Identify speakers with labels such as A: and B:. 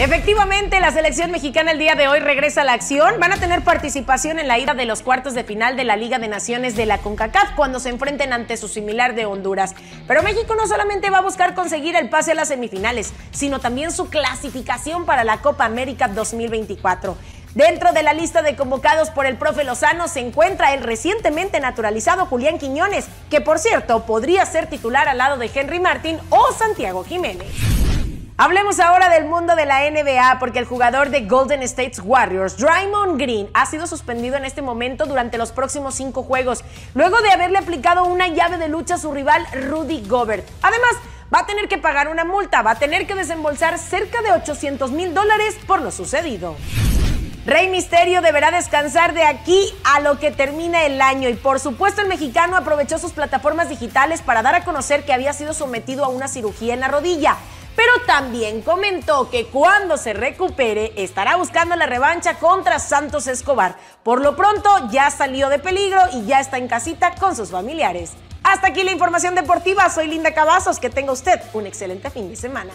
A: Efectivamente, la selección mexicana el día de hoy regresa a la acción. Van a tener participación en la ida de los cuartos de final de la Liga de Naciones de la CONCACAF cuando se enfrenten ante su similar de Honduras. Pero México no solamente va a buscar conseguir el pase a las semifinales, sino también su clasificación para la Copa América 2024. Dentro de la lista de convocados por el profe Lozano se encuentra el recientemente naturalizado Julián Quiñones, que por cierto podría ser titular al lado de Henry Martín o Santiago Jiménez. Hablemos ahora del mundo de la NBA porque el jugador de Golden State Warriors, Draymond Green, ha sido suspendido en este momento durante los próximos cinco juegos, luego de haberle aplicado una llave de lucha a su rival Rudy Gobert. Además, va a tener que pagar una multa, va a tener que desembolsar cerca de 800 mil dólares por lo sucedido. Rey Misterio deberá descansar de aquí a lo que termina el año y por supuesto el mexicano aprovechó sus plataformas digitales para dar a conocer que había sido sometido a una cirugía en la rodilla pero también comentó que cuando se recupere estará buscando la revancha contra Santos Escobar. Por lo pronto ya salió de peligro y ya está en casita con sus familiares. Hasta aquí la información deportiva, soy Linda Cavazos, que tenga usted un excelente fin de semana.